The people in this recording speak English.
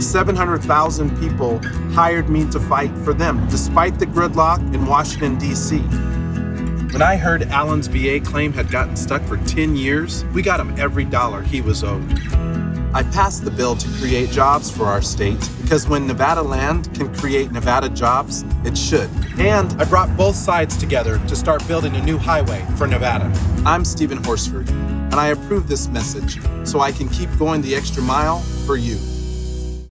700,000 people hired me to fight for them, despite the gridlock in Washington, D.C. When I heard Allen's VA claim had gotten stuck for 10 years, we got him every dollar he was owed. I passed the bill to create jobs for our state because when Nevada land can create Nevada jobs, it should. And I brought both sides together to start building a new highway for Nevada. I'm Steven Horsford, and I approve this message so I can keep going the extra mile for you.